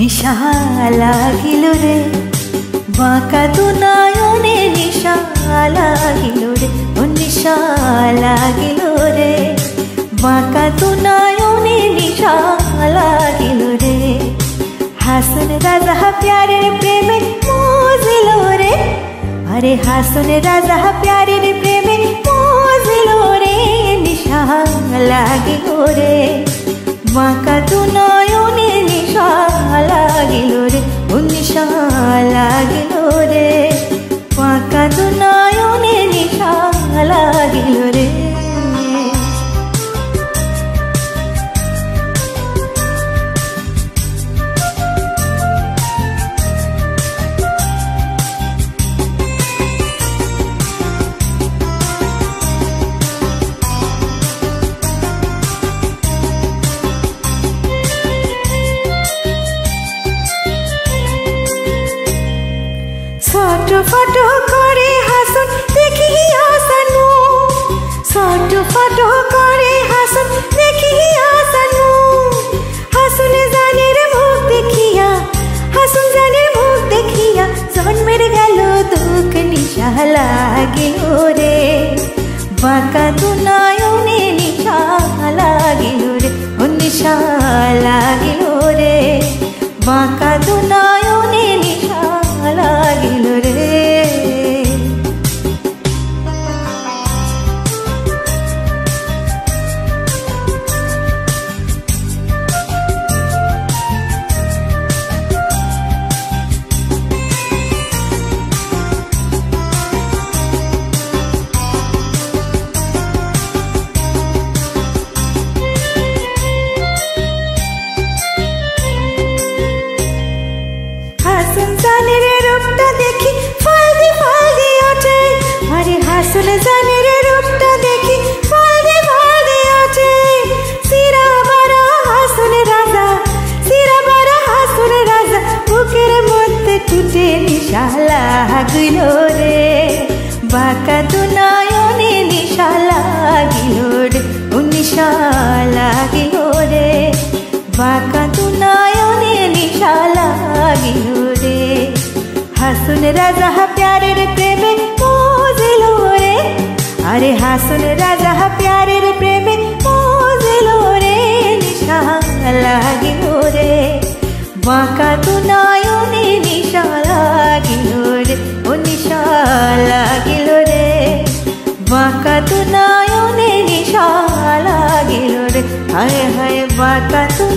নিশা লাগিল রে বাঁকা তু নয়নে নিশা লাগিল রে ও নিশা লাগিল রে বাঁকা তু নয়নে নিশা লাগিল রে হাসন রাজা প্যারের প্রেমে মজিল রে আরে হাসন রাজা প্যারের প্রেমে মজিল রে নিশা লাগিল রে বাঁকা তু নয়নে নিশা লাগিল রে ও নিশা লাগিল ফট করে হাসন, দেখি আসানু ছোট ফট করে হাসন, দেখি আসানু হাসন। জানের মুখ দেখিয়া, হাসন জানের মুখ দেখিয়া, জন্মের গেল দুঃখ নিশা লাগে রে বাঁকা তু নয়নে নিশা লাগিল রে ও নিশা লাগিল রে বাঁকা লাগিল রে। বাঁকা তু নয়নে নিশা লাগিল রে। ও নিশা লাগিল রে। বাঁকা তু নয়নে নিশা লাগিল রে। হাসুন রাজা প্যারের প্রেমে মজিল রে। আরে হাসুন রাজা প্যারের প্রেমে মজিল রে। নিশা লাগিল রে। বাঁকা তু না हाय हाय बाता तू।